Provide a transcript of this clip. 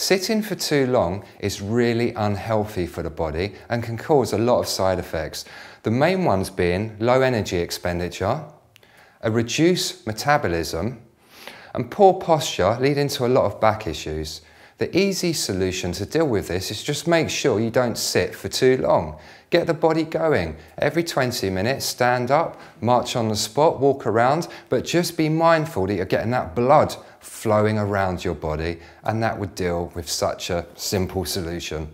Sitting for too long is really unhealthy for the body and can cause a lot of side effects. The main ones being low energy expenditure, a reduced metabolism, and poor posture leading to a lot of back issues. The easy solution to deal with this is just make sure you don't sit for too long. Get the body going. Every 20 minutes, stand up, march on the spot, walk around, but just be mindful that you're getting that blood flowing around your body, and that would deal with such a simple solution.